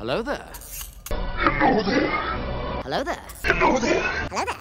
Hello there. Hello there. Hello there. Hello there. Hello there.